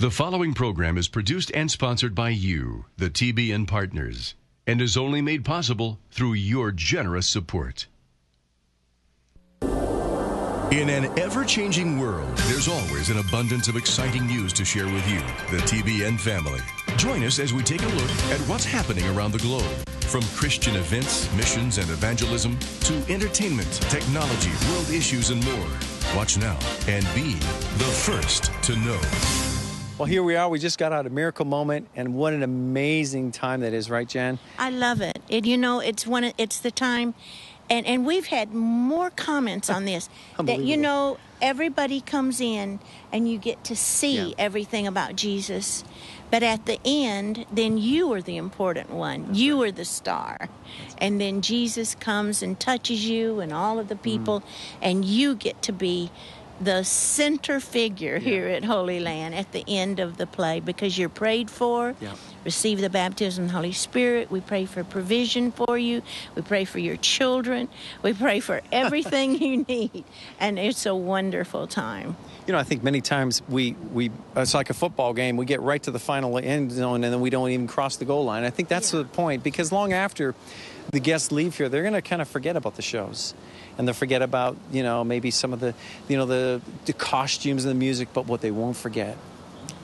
The following program is produced and sponsored by you, the TBN partners, and is only made possible through your generous support. In an ever changing world, there's always an abundance of exciting news to share with you, the TBN family. Join us as we take a look at what's happening around the globe. From Christian events, missions, and evangelism to entertainment, technology, world issues, and more. Watch now and be the first to know. Well, here we are. We just got out a miracle moment, and what an amazing time that is, right, Jan? I love it. It you know, it's one. of- It's the time, and and we've had more comments on this that you know everybody comes in and you get to see Yeah. everything about Jesus, but at the end, then you are the important one. you are the star, and then Jesus comes and touches you and all of the Mm. people, and you get to be. The center figure here at Holy Land at the end of the play because you're prayed for, Yeah. receive the baptism of the Holy Spirit. We pray for provision for you. We pray for your children. We pray for everything you need. And it's a wonderful time. You know, I think many times we, we it's like a football game. We get right to the final end zone, and then we don't even cross the goal line. I think that's Yeah. the point because long after the guests leave here, they're going to kind of forget about the shows. And they'll forget about, you know, maybe some of the, you know, the, the costumes and the music, but what they won't forget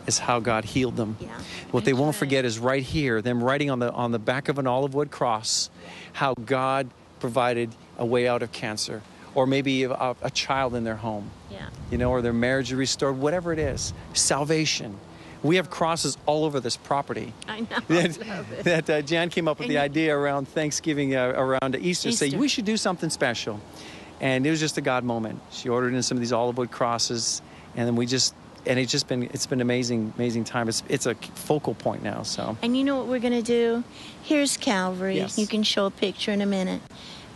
is how God healed them. Yeah, What they won't forget is right here, them writing on the on the back of an olive wood cross, how God provided a way out of cancer, or maybe a, a child in their home, Yeah. you know, or their marriage restored, whatever it is. Salvation. We have crosses all over this property. I know. That, I love it. that uh, Jan came up with And the idea around Thanksgiving, uh, around Easter, say Easter. we should do something special, and it was just a God moment. She ordered in some of these olive wood crosses, and then we just, and it's just been, it's been amazing, amazing time. It's, it's a focal point now. So And you know what we're going to do? Here's Calvary. Yes. You can show a picture in a minute.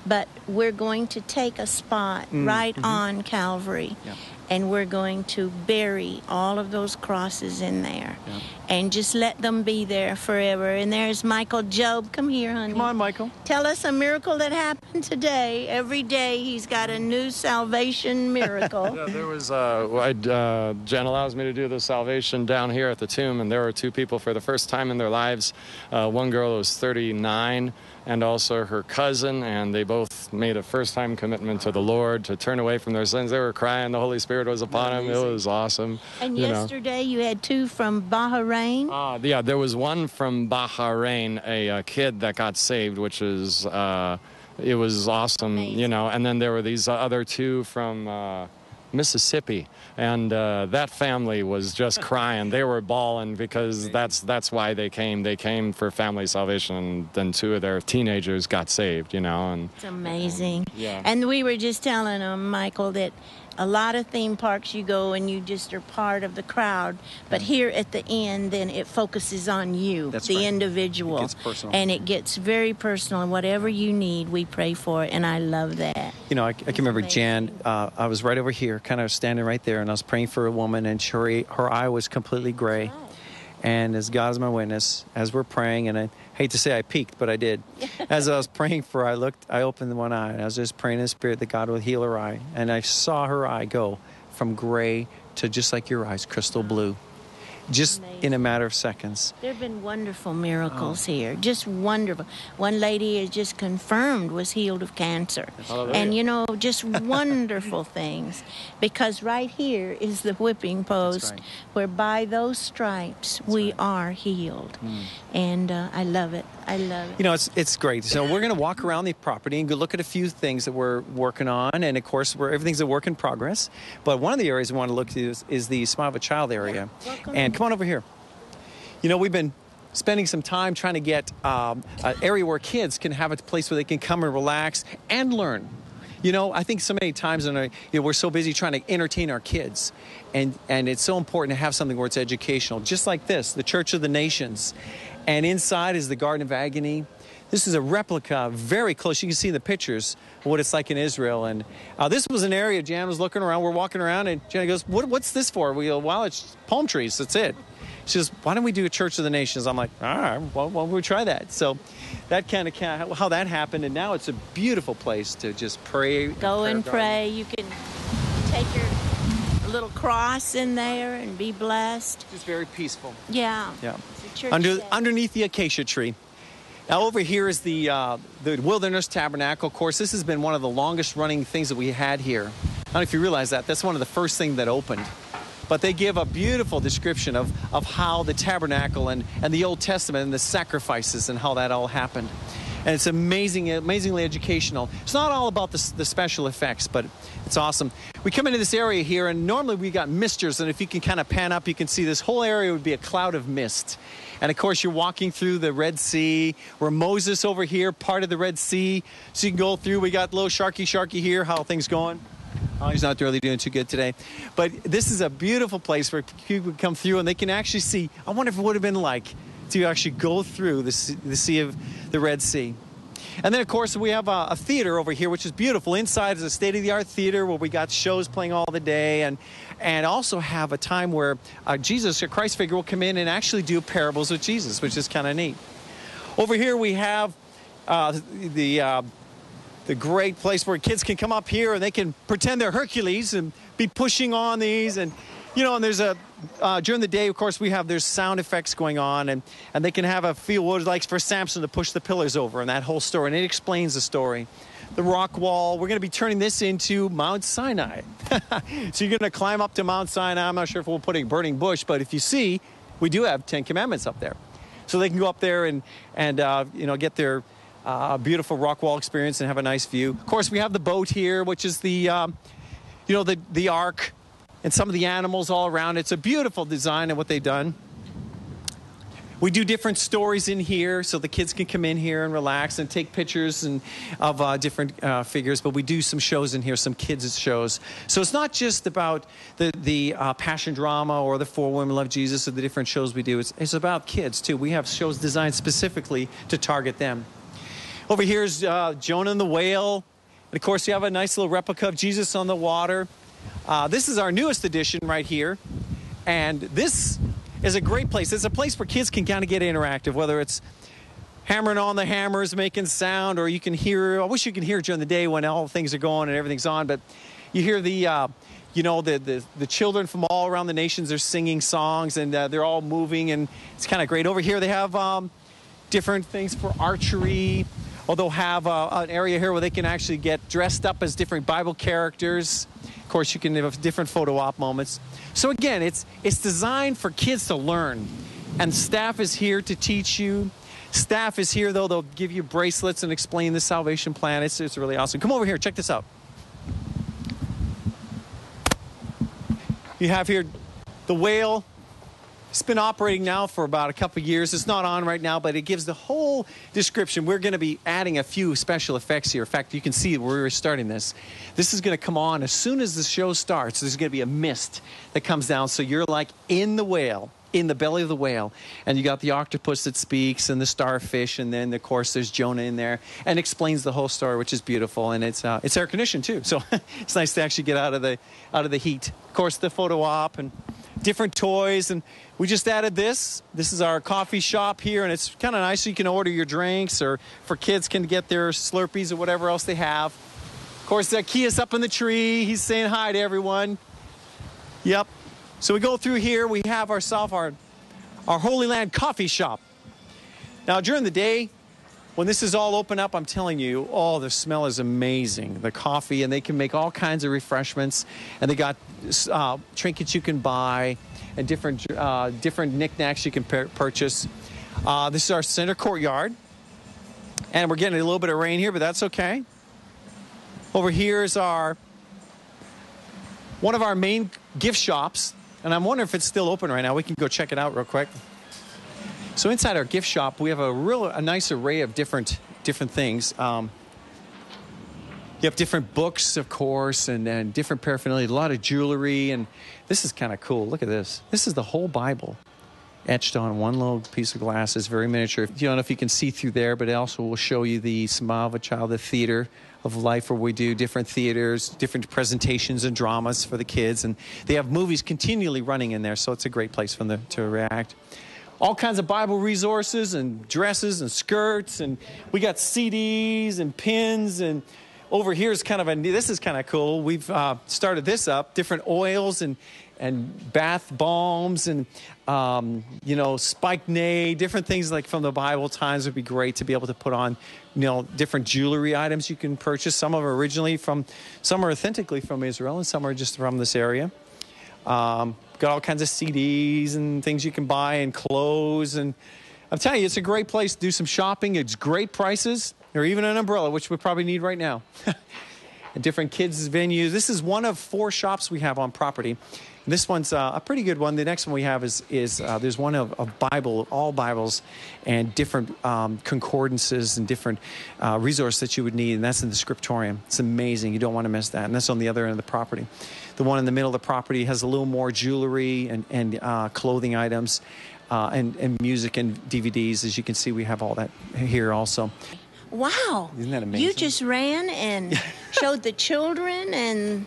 But we're going to take a spot right on Calvary. Yeah. And we're going to bury all of those crosses in there. Yeah. And just let them be there forever. And there's Michael Job. Come here, honey. come on, Michael. Tell us a miracle that happened today. Every day he's got a new salvation miracle. Yeah, there was. Uh, I'd, uh, Jen allows me to do the salvation down here at the tomb, and there were two people for the first time in their lives. Uh, one girl was 39, and also her cousin, and they both made a first-time commitment to the Lord to turn away from their sins. They were crying. The Holy Spirit was upon them. It was awesome. and you know. yesterday you had two from Bahrain. Uh, yeah, there was one from Bahrain, a, uh kid that got saved, which is uh, it was awesome, you know. And then there were these other two from uh, Mississippi, and uh, that family was just crying. They were bawling because that's that's why they came. They came for family salvation, and then two of their teenagers got saved, you know. And It's amazing. yeah. And we were just telling them, Michael, that a lot of theme parks you go and you just are part of the crowd, but here at the end, then it focuses on you, That's the right. individual. It gets personal. And it gets very personal. And whatever you need, we pray for it. And I love that. You know, I, I can remember Jan. Uh, I was right over here, kind of standing right there, and I was praying for a woman, and her, her eye was completely gray. And as God is my witness, as we're praying, and I hate to say I peeked, but I did. as I was praying for her, I looked, I opened one eye, and I was just praying in the spirit that God would heal her eye. And I saw her eye go from gray to just like your eyes, crystal blue, just in a matter of seconds. There have been wonderful miracles here, just wonderful. One lady is just confirmed was healed of cancer, and you know, just wonderful things. Because right here is the whipping post, right. where by those stripes we are healed, and uh, I love it. I love it. You know, it's it's great. So we're going to walk around the property and go look at a few things that we're working on, and of course, we're, everything's a work in progress. But one of the areas we want to look to is, is the Smile of a Child area. Welcome. And come on over here. You know, we've been spending some time trying to get um, an area where kids can have a place where they can come and relax and learn. You know, I think so many times in our, you know, we're so busy trying to entertain our kids, and and it's so important to have something where it's educational, just like this, the Church of the Nations, and inside is the Garden of Agony. This is a replica, very close. You can see in the pictures what it's like in Israel. And uh, this was an area Jan was looking around. We're walking around, and Jan goes, what, "What's this for?" We go, "Well, it's palm trees. That's it." She says, "Why don't we do a Church of the Nations?" I'm like, "All right, well, why don't we try that?" So that kind of how that happened, and now it's a beautiful place to just pray. Go and prayer garden. pray. You can take your little cross in there and be blessed. Just very peaceful. Yeah. Yeah. Church Under, underneath the acacia tree. Now over here is the uh, the Wilderness Tabernacle. Of course, this has been one of the longest running things that we had here. I don't know if you realize that. That's one of the first things that opened. But they give a beautiful description of, of how the tabernacle and, and the Old Testament and the sacrifices and how that all happened. And it's amazing, amazingly educational. It's not all about the, the special effects, but it's awesome. We come into this area here, and normally we got misters, and if you can kind of pan up, you can see this whole area would be a cloud of mist. And of course, you're walking through the Red Sea. We're Moses over here, part of the Red Sea. So you can go through. We got little Sharky Sharky here. How things going? Oh, he's not really doing too good today. But this is a beautiful place where people come through and they can actually see. I wonder if it would have been like to actually go through the the sea of the Red Sea. And then, of course, we have a, a theater over here, which is beautiful. Inside is a state-of-the-art theater where we got shows playing all the day, and and also have a time where uh, Jesus, a Christ figure, will come in and actually do parables with Jesus, which is kind of neat. Over here we have uh, the uh, the great place where kids can come up here and they can pretend they're Hercules and be pushing on these and you know and there's a uh, during the day of course we have there's sound effects going on and and they can have a feel what it's like for Samson to push the pillars over and that whole story and it explains the story. The rock wall, we're going to be turning this into Mount Sinai. so you're going to climb up to Mount Sinai. I'm not sure if we'll put a burning bush, but if you see, we do have Ten Commandments up there. So they can go up there and, and uh, you know, get their uh, beautiful rock wall experience and have a nice view. Of course, we have the boat here, which is the, um, you know, the, the ark and some of the animals all around. It's a beautiful design of what they've done. We do different stories in here so the kids can come in here and relax and take pictures and of uh, different uh, figures. But we do some shows in here, some kids' shows. So it's not just about the, the uh, passion drama or the Four Women Love Jesus or the different shows we do. It's, it's about kids too. We have shows designed specifically to target them. Over here is uh, Jonah and the whale. And of course, you have a nice little replica of Jesus on the water. Uh, this is our newest edition right here. And this is a great place. It's a place where kids can kind of get interactive, whether it's hammering on the hammers, making sound, or you can hear. I wish you could hear during the day when all things are going and everything's on, but you hear the. Uh, you know the, the the children from all around the nations are singing songs and uh, they're all moving and it's kind of great. Over here they have um, different things for archery. Or they'll have uh, an area here where they can actually get dressed up as different Bible characters. Of course, you can have different photo op moments. So again, it's it's designed for kids to learn, and staff is here to teach you. Staff is here though; they'll give you bracelets and explain the salvation plan. It's it's really awesome. Come over here, check this out. You have here the whale. It's been operating now for about a couple years. It's not on right now, but it gives the whole description. We're going to be adding a few special effects here. In fact, you can see where we're starting this. This is going to come on as soon as the show starts. There's going to be a mist that comes down, so you're like in the whale, in the belly of the whale, and you got the octopus that speaks and the starfish, and then of course there's Jonah in there and explains the whole story, which is beautiful, and it's uh, it's air conditioned too, so it's nice to actually get out of the out of the heat. Of course, the photo op and different toys and we just added this. This is our coffee shop here and it's kind of nice so you can order your drinks or for kids can get their slurpees or whatever else they have. Of course zacchaeus up in the tree he's saying hi to everyone. Yep. So we go through here we have ourselves our our holy land coffee shop. Now during the day when this is all open up, I'm telling you, oh, the smell is amazing. The coffee, and they can make all kinds of refreshments, and they got uh, trinkets you can buy, and different uh, different knickknacks you can purchase. Uh, this is our center courtyard, and we're getting a little bit of rain here, but that's okay. Over here is our one of our main gift shops, and I'm wondering if it's still open right now. We can go check it out real quick. So inside our gift shop, we have a real a nice array of different different things. Um, you have different books, of course, and, and different paraphernalia, a lot of jewelry, and this is kind of cool. Look at this. This is the whole Bible etched on one little piece of glass. It's very miniature. You don't know if you can see through there, but it also will show you the Smile of a Child, the theater of life where we do different theaters, different presentations and dramas for the kids, and they have movies continually running in there, so it's a great place for them to react all kinds of Bible resources and dresses and skirts, and we got CDs and pins, and over here is kind of a this is kind of cool. We've uh, started this up, different oils and and bath bombs and um, you know spikenard, different things like from the Bible times would be great to be able to put on. You know, different jewelry items you can purchase. Some are originally from, some are authentically from Israel, and some are just from this area. Um, got all kinds of CDs and things you can buy and clothes and. I'm telling you, it's a great place to do some shopping. It's great prices, or even an umbrella, which we probably need right now. different kids' venues. This is one of four shops we have on property. This one's uh, a pretty good one. The next one we have is is uh, there's one of, of, Bible, all Bibles, and different um, concordances and different uh, resources that you would need, and that's in the scriptorium. It's amazing. You don't want to miss that, and that's on the other end of the property. The one in the middle of the property has a little more jewelry and and uh, clothing items. Uh, and, and music and DVDs. As you can see, we have all that here also. Wow. Isn't that amazing? You just ran and showed the children and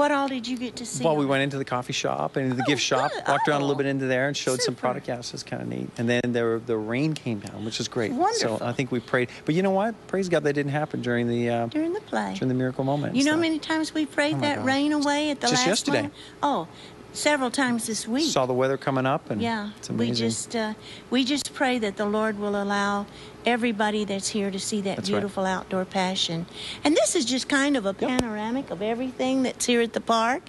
what all did you get to see? Well, we went into the coffee shop and the oh, gift shop, good. walked around oh, a little bit into there and showed super. some product. Yeah, so it's kind of neat. And then there, the rain came down, which is great. Wonderful. So I think we prayed. But you know what? Praise God that didn't happen during the uh, during the play, during the miracle moment. You know how many times we prayed Oh, that gosh. rain away at the Just last yesterday. moment? Oh, several times this week. Saw the weather coming up, and Yeah, it's amazing. we just uh, we just pray that the Lord will allow everybody that's here to see that That's right. beautiful outdoor passion. And this is just kind of a panoramic of everything that's here at the park.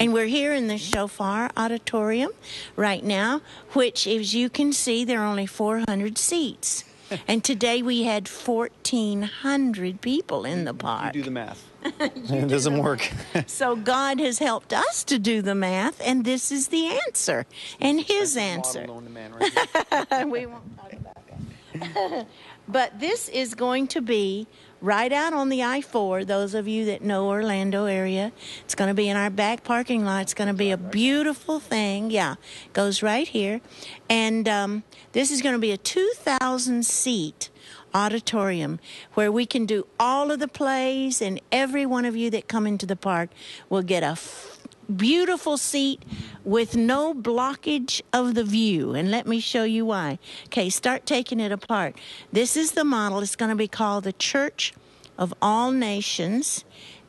And we're here in the Shofar Auditorium right now, which, as you can see, there are only 400 seats. And today we had 1,400 people in the park. you do the math. it doesn't work. So God has helped us to do the math, and this is the answer, and His answer. Model known to man right we won't talk about that. but this is going to be right out on the I 4. Those of you that know Orlando area, it's going to be in our back parking lot. It's going to be a beautiful thing. Yeah, goes right here. And um, this is going to be a 2,000 seat auditorium where we can do all of the plays and every one of you that come into the park will get a f- beautiful seat with no blockage of the view. And let me show you why. Okay start taking it apart. This is the model. It's going to be called the church of all nations.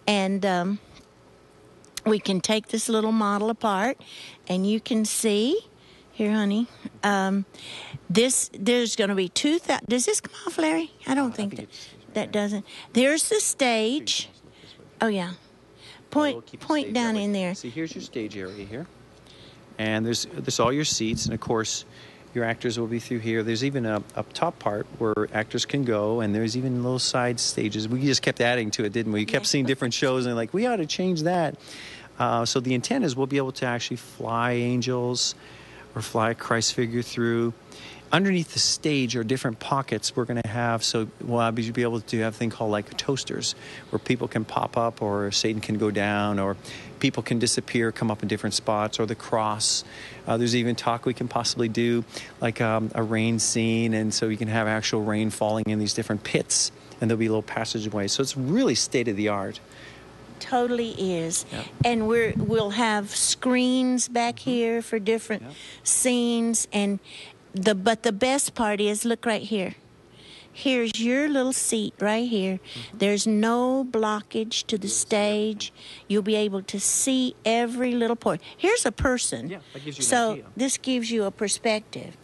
And um, we can take this little model apart and you can see here honey um, this there's going to be two thousand does this come off larry? I don't think that that doesn't. There's the stage. Oh yeah. Point point down way. in there. See, here's your stage area here, and there's there's all your seats, and of course, your actors will be through here. There's even a up top part where actors can go, and there's even little side stages. We just kept adding to it, didn't we? You kept seeing different shows, and like we ought to change that. Uh, so the intent is we'll be able to actually fly angels, or fly a Christ figure through. Underneath the stage are different pockets we're going to have. So we'll be be able to have a thing called like toasters, where people can pop up, or Satan can go down, or people can disappear, come up in different spots, or the cross. Uh, there's even talk we can possibly do, like um, a rain scene, and so you can have actual rain falling in these different pits, and there'll be little passageways. So it's really state of the art. totally is Yep. and we're we'll have screens back here for different Yep. scenes and the but the best part is look right here. Here's your little seat right here. Mm-hmm. There's no blockage to the stage. You'll be able to see every little point. here's a person. Yeah, that gives you an so this gives you a perspective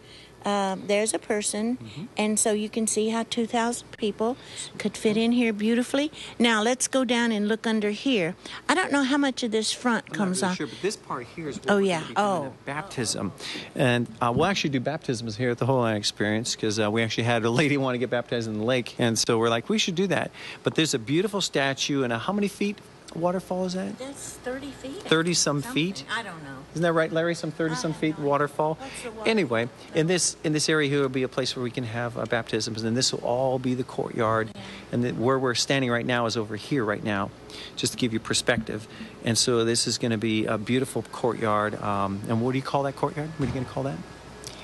um, there's a person, Mm-hmm. and so you can see how 2,000 people could fit in here beautifully. Now let's go down and look under here. I don't know how much of this front comes I'm not off. sure, but this part here is Oh, yeah. Oh. baptism, and uh, we'll actually do baptisms here at the Holy Land Experience because uh, we actually had a lady want to get baptized in the lake, and so we're like, we should do that. But there's a beautiful statue, and uh, how many feet waterfall is that? That's 30 feet. 30 some Something. feet? I don't know. Isn't that right, Larry? Some thirty some feet no idea. waterfall. Water- Anyway, in this in this area here will be a place where we can have uh, baptisms, and this will all be the courtyard. And the, where we're standing right now is over here right now, just to give you perspective. And so this is going to be a beautiful courtyard. Um, and what do you call that courtyard? What are you going to call that?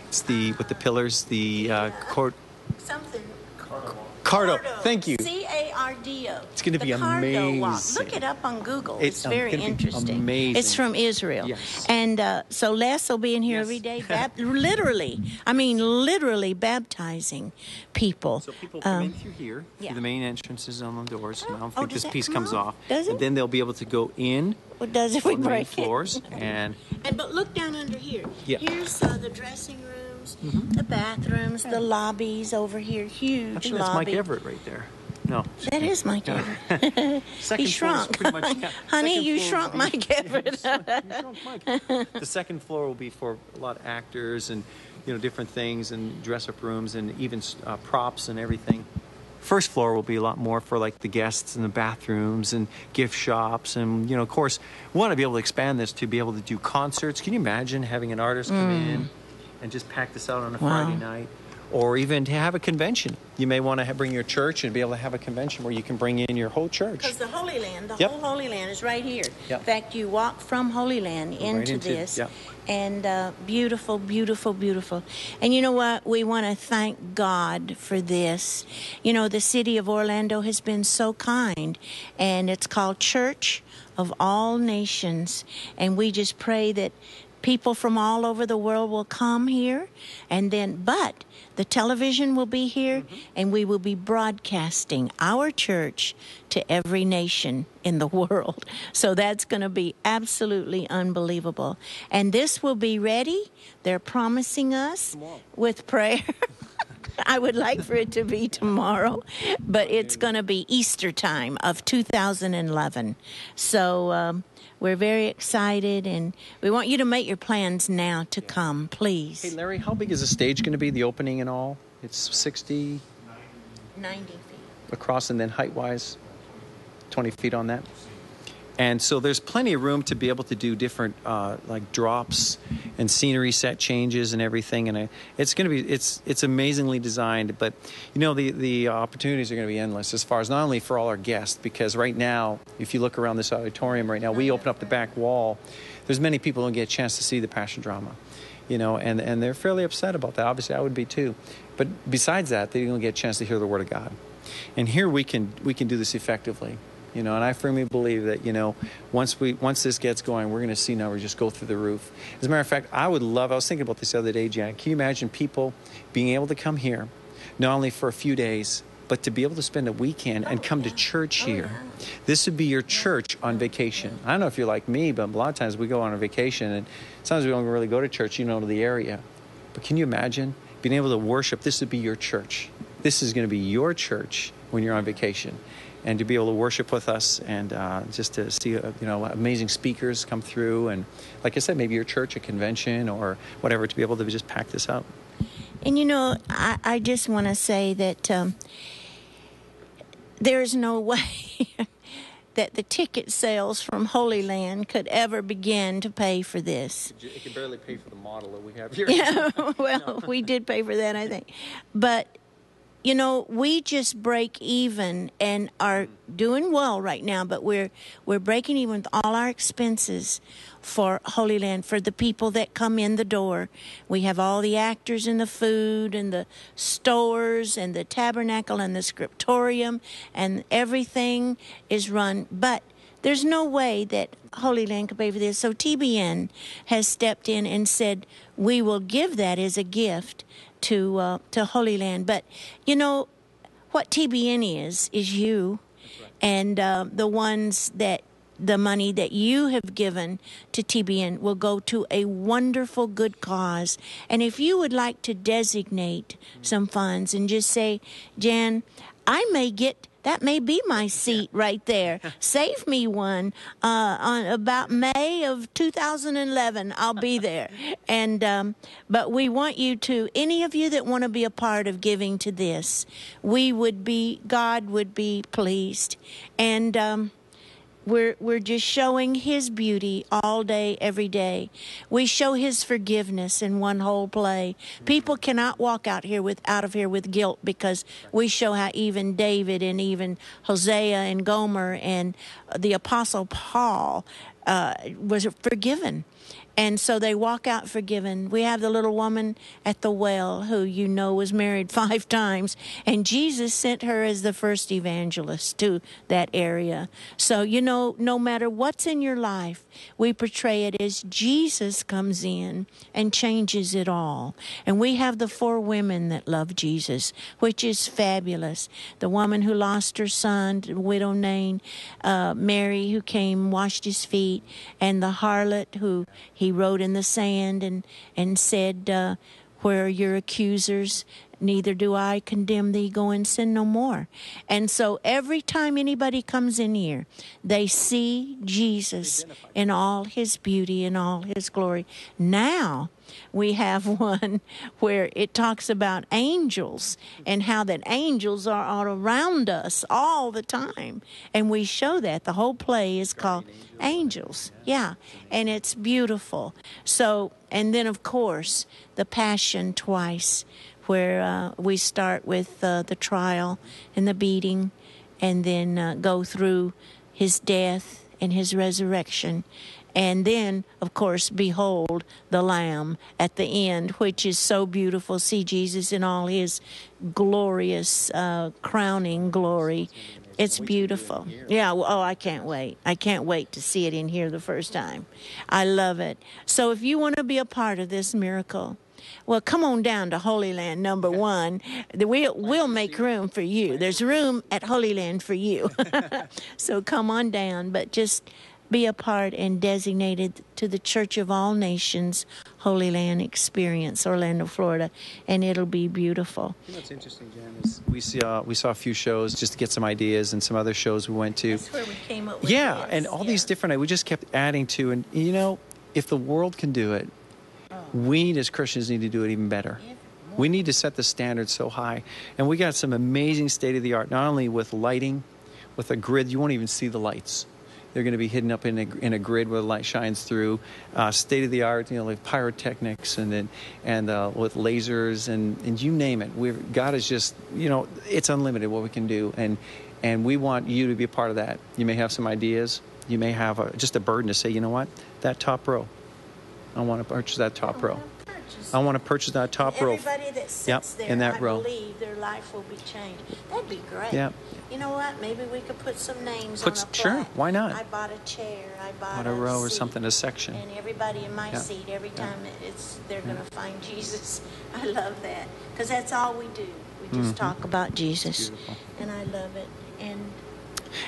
It's the with the pillars, the uh, court. Something. Cardo. Thank you. C A Cafe Ardeo. It's gonna the be Cardo Walk. Look it up on Google. It's, It's, um, very gonna be interesting. amazing. It's from Israel. Yes. And uh, so Les will be in here Yes. every day, bap- literally. I mean, literally baptizing people. So people come Um, in through here, yeah. through the main entrances on the doors. and I don't Oh, think does this piece come comes off? off. Does And it? then they'll be able to go in what does if we on the main it? floors and And but look down under here. Yeah. Here's uh, the dressing rooms, the bathrooms, the lobbies over here. Huge I think that's lobby. Mike Everett right there. No. That is Mike Everett. He shrunk. much- yeah, Honey, you shrunk will Mike Everett. You shrunk Mike. the second floor will be for a lot of actors and you know different things and dress up rooms and even uh, props and everything. First floor will be a lot more for like the guests and the bathrooms and gift shops and you know of course we want to be able to expand this to be able to do concerts. Can you imagine having an artist come in and just pack this out on a. Wow. Friday night? Or even to have a convention. You may want to have, bring your church and be able to have a convention where you can bring in your whole church. Because the Holy Land, the Yep. whole Holy Land is right here. Yep. In fact, you walk from Holy Land into, into- this. yep. And uh, beautiful, beautiful, beautiful. And you know what? We want to thank God for this. You know, the city of Orlando has been so kind, and it's called Church of All Nations. And we just pray that people from all over the world will come here and then but the television will be here and we will be broadcasting our church to every nation in the world. So that's going to be absolutely unbelievable. And this will be ready. They're promising us with prayer. I would like for it to be tomorrow, but it's going to be Easter time of 2011. So um, we're very excited, and we want you to make your plans now to come, please. Hey, Larry, how big is the stage going to be? The opening and all? It's 60 90 feet. across and then height wise, 20 feet on that. And so there's plenty of room to be able to do different uh, like drops and scenery set changes and everything. And it's going to be it's it's amazingly designed. But you know the the opportunities are going to be endless as far as not only for all our guests because right now if you look around this auditorium right now we open up the back wall. There's many people who don't get a chance to see the Passion Drama you know, and, and they're fairly upset about that. Obviously, I would be too. But besides that, they don't get a chance to hear the Word of God. And here we can we can do this effectively, you know. And I firmly believe that you know, once we once this gets going, we're going to see numbers just go through the roof. As a matter of fact, I would love. I was thinking about this the other day, Jack. Can you imagine people being able to come here, not only for a few days, but to be able to spend a weekend and come to church oh, here? This would be your church on vacation. I don't know if you're like me, but a lot of times we go on a vacation and sometimes we don't really go to church, you know, to the area. But can you imagine being able to worship? This would be your church. This is going to be your church when you're on vacation. And to be able to worship with us and uh, just to see, uh, you know, amazing speakers come through. And like I said, maybe your church, a convention or whatever, to be able to just pack this out. And you know, I, I just want to say that um, there's no way that the ticket sales from Holy Land could ever begin to pay for this. It can barely pay for the model that we have here. Yeah, well, we did pay for that, I think. But, you know, we just break even and are doing well right now, but we're we're breaking even with all our expenses for Holy Land for the people that come in the door. We have all the actors and the food and the stores and the tabernacle and the scriptorium and everything is run, but there's no way that Holy Land could pay for this. So TBN has stepped in and said we will give that as a gift to uh, to Holy Land. But you know what TBN is is you, and uh, the ones that the money that you have given to TBN will go to a wonderful good cause. And if you would like to designate some funds and just say, Jan, I may get that may be my seat right there. Save me one uh, on about May of 2011. I'll be there. And um, but we want you to any of you that want to be a part of giving to this, we would be God would be pleased. And um, we're we're just showing his beauty all day every day. We show his forgiveness in one whole play. People cannot walk out here with out of here with guilt because we show how even david and even hosea and gomer and the apostle paul uh, was forgiven And so they walk out forgiven. We have the little woman at the well who you know was married five times, and Jesus sent her as the first evangelist to that area. So, you know, no matter what's in your life, we portray it as Jesus comes in and changes it all. And we have the four women that love Jesus, which is fabulous. The woman who lost her son, the widow Nain, uh, Mary who came, washed his feet, and the harlot who he wrote in the sand and, and said, uh, Where are your accusers? Neither do I condemn thee. Go and sin no more. And so every time anybody comes in here, they see Jesus in all his beauty and all his glory. Now, we have one where it talks about angels and how that angels are all around us all the time. And we show that. The whole play is called Angels. Yeah. And it's beautiful. So, and then of course, the Passion twice, where uh, we start with uh, the trial and the beating and then uh, go through his death and his resurrection and then, of course, behold the Lamb at the end, which is so beautiful. See Jesus in all his glorious, uh, crowning glory. It's beautiful. Yeah, well, oh, I can't wait. I can't wait to see it in here the first time. I love it. So if you want to be a part of this miracle, well, come on down to Holy Land number one. We'll, we'll make room for you. There's room at Holy Land for you. so come on down, but just be a part and designated to the Church of All Nations Holy Land Experience, Orlando, Florida, and it'll be beautiful. You know what's interesting, Jen, is we saw uh, we saw a few shows just to get some ideas, and some other shows we went to. That's where we came up with yeah, this. and all Yeah. these different. We just kept adding to, and you know, if the world can do it, oh. we as Christians need to do it even better. We need to set the standard so high, and we got some amazing state of the art. Not only with lighting, with a grid, you won't even see the lights. They're going to be hidden up in a, in a grid where the light shines through. Uh, state of the art, you know, like pyrotechnics and then and uh, with lasers and, and you name it. We're, God is just, you know, it's unlimited what we can do, and and we want you to be a part of that. You may have some ideas. You may have a, just a burden to say, you know what, that top row. I want to purchase that top row. I want to purchase that top row. Everybody that sits Yep, there, in that I row. believe their life will be changed. That'd be great. Yep. You know what? Maybe we could put some names Put on a sure, why not? I bought a chair. I bought On a row or something, a section. And everybody in my Yeah. seat, every time it's they're going to find Jesus. I love that because that's all we do. We just talk about Jesus, Mm-hmm. and I love it. And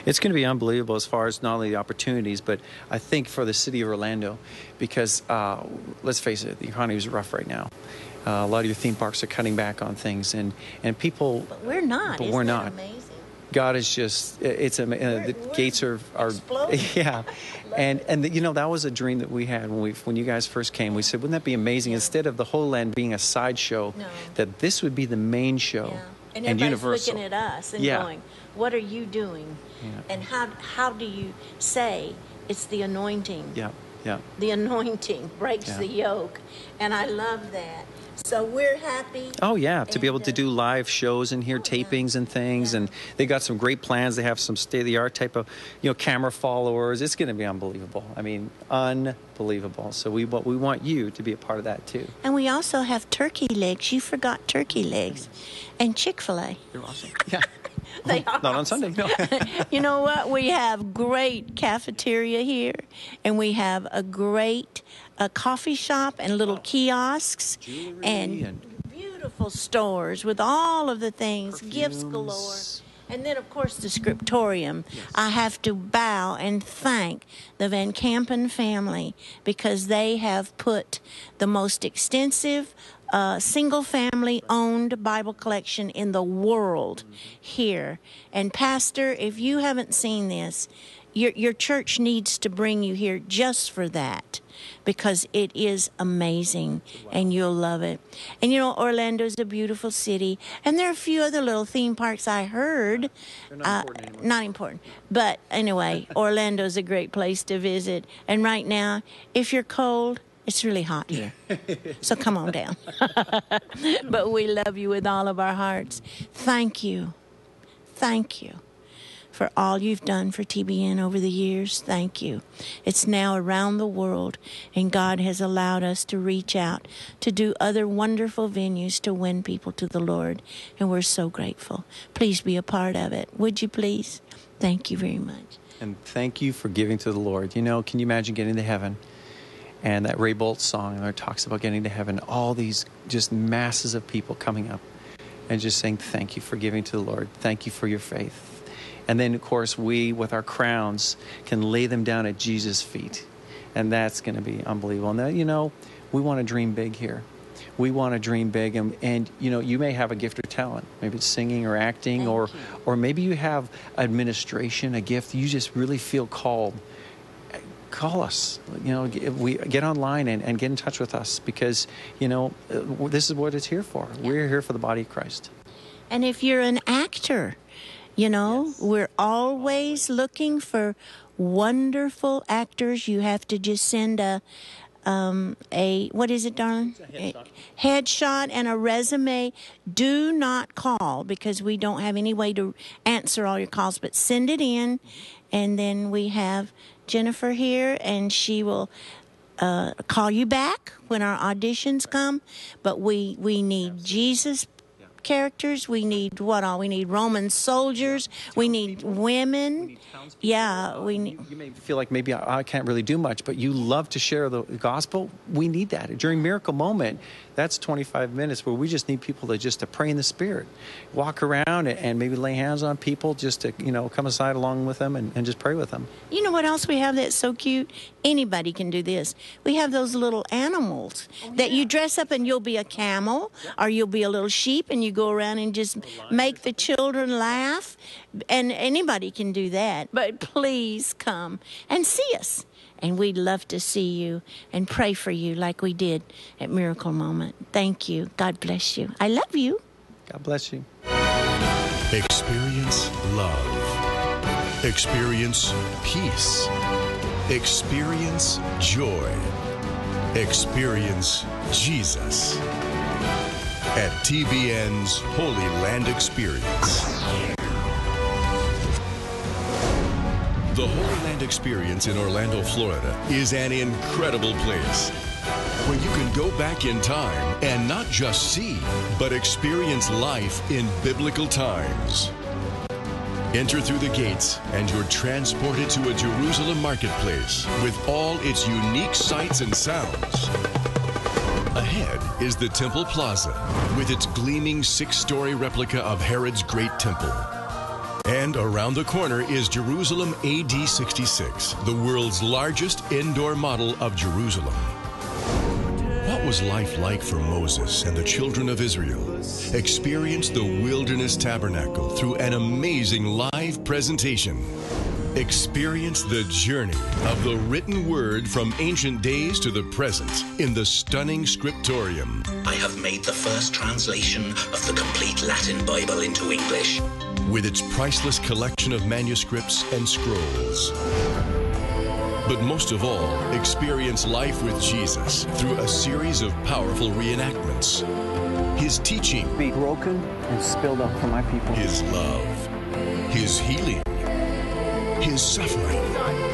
It's going to be unbelievable as far as not only the opportunities, but I think for the city of Orlando, because uh, let's face it, the economy is rough right now. Uh, a lot of your theme parks are cutting back on things, and, and people, but we're not. But Isn't we're not. amazing? God is just, it's, uh, the We're- gates are, are exploding. yeah. And, and you know, that was a dream that we had when, we, when you guys first came. We said, wouldn't that be amazing? Instead of the whole land being a sideshow, No. that this would be the main show Yeah. And everybody's universal. looking at us and Yeah. going, "What are you doing?" Yeah. And how how do you say it's the anointing? Yeah, yeah. The anointing breaks Yeah. the yoke, and I love that. So we're happy. Oh yeah, to be able to uh, do live shows and hear Oh, tapings and things, and they got some great plans. They have some state of the art type of, you know, camera followers. It's going to be unbelievable. I mean, unbelievable. So we want we want you to be a part of that too. And we also have turkey legs. You forgot turkey legs, and Chick Fil A. You're awesome. Yeah, They are not on Sunday. No. you know what? We have great cafeteria here, and we have a great uh, coffee shop and little kiosks and, and- beautiful stores with all of the things, gifts galore. And then, of course, the scriptorium. I have to bow and thank the Van Kampen family because they have put the most extensive uh, single family owned Bible collection in the world here. And, Pastor, if you haven't seen this, your, your church needs to bring you here just for that because it is amazing and you'll love it. And you know, Orlando's a beautiful city, and there are a few other little theme parks I heard. not uh, important not important. But anyway, Orlando's a great place to visit. And right now, if you're cold, it's really hot here. so come on down. but we love you with all of our hearts. Thank you. Thank you for all you've done for TBN over the years. Thank you. It's now around the world, and God has allowed us to reach out to do other wonderful venues to win people to the Lord, and we're so grateful. Please be a part of it. Would you please? Thank you very much. And thank you for giving to the Lord. You know, can you imagine getting to heaven? And that Ray Boltz song there talks about getting to heaven, all these just masses of people coming up and just saying, Thank you for giving to the Lord. Thank you for your faith. And then, of course, we, with our crowns, can lay them down at Jesus' feet. And that's going to be unbelievable. And, that, you know, we want to dream big here. We want to dream big. And, and, you know, you may have a gift or talent. Maybe it's singing or acting, Thank or, you. or maybe you have administration, a gift. You just really feel called call us you know get, we get online and, and get in touch with us because you know uh, this is what it's here for we're here for the body of christ And if you're an actor, you know, we're always looking for wonderful actors. You have to just send a um, a what is it, darling? A headshot and a resume. Do not call because we don't have any way to answer all your calls, but send it in, and then we have Jennifer here, and she will uh, call you back when our auditions come. But we we need Jesus characters. We need what all? We need Roman soldiers. We need women. Yeah, we need. you may feel like maybe I, I can't really do much but you love to share the gospel we need that during miracle moment that's 25 minutes where we just need people to just to pray in the spirit walk around and, and maybe lay hands on people just to you know come aside along with them and, and just pray with them You know what else we have that's so cute? Anybody can do this. We have those little animals oh, that you dress up and you'll be a camel or you'll be a little sheep and you go around and just make the children laugh. And anybody can do that. But please come and see us. And we'd love to see you and pray for you like we did at Miracle Moment. Thank you. God bless you. I love you. god bless you Experience love. Experience peace. Experience joy. Experience Jesus. At TBN's Holy Land Experience. The Holy Land Experience in Orlando, Florida is an incredible place where you can go back in time and not just see, but experience life in biblical times. Enter through the gates and you're transported to a Jerusalem marketplace with all its unique sights and sounds. Ahead is the Temple Plaza with its gleaming six story replica of Herod's Great Temple. And around the corner is Jerusalem AD 66, the world's largest indoor model of Jerusalem. What was life like for Moses and the children of Israel? Experience the Wilderness Tabernacle through an amazing live presentation. Experience the journey of the written word from ancient days to the present in the stunning scriptorium. I have made the first translation of the complete Latin Bible into English. With its priceless collection of manuscripts and scrolls. But most of all, experience life with Jesus through a series of powerful reenactments. His teaching, be broken and spilled up for my people. His love, His healing, His suffering,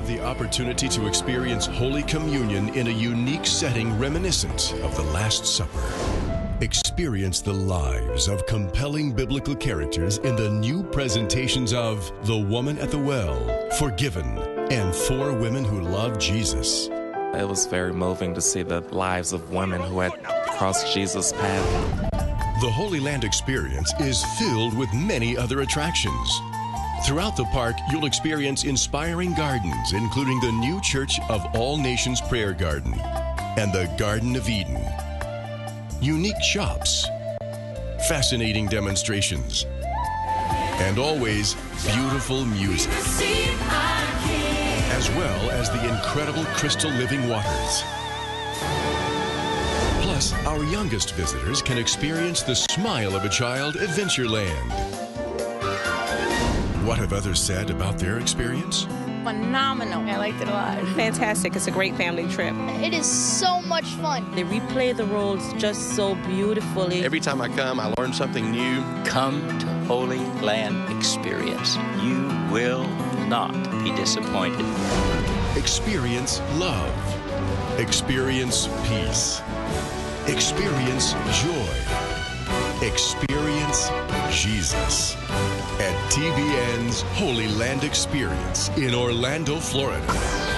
have the opportunity to experience Holy Communion in a unique setting reminiscent of the Last Supper. Experience the lives of compelling biblical characters in the new presentations of The Woman at the Well, Forgiven, and Four Women Who Love Jesus. It was very moving to see the lives of women who had crossed Jesus' path. The Holy Land experience is filled with many other attractions. Throughout the park, you'll experience inspiring gardens, including the new Church of All Nations Prayer Garden and the Garden of Eden. Unique shops, fascinating demonstrations, and always beautiful music, as well as the incredible crystal living waters. Plus, our youngest visitors can experience the smile of a child Adventureland. What have others said about their experience? phenomenal. I liked it a lot. Fantastic. It's a great family trip. It is so much fun. They replay the roles just so beautifully. Every time I come, I learn something new. Come to Holy Land Experience. You will not be disappointed. Experience love. Experience peace. Experience joy. Experience Jesus at TBN's Holy Land Experience in Orlando, Florida.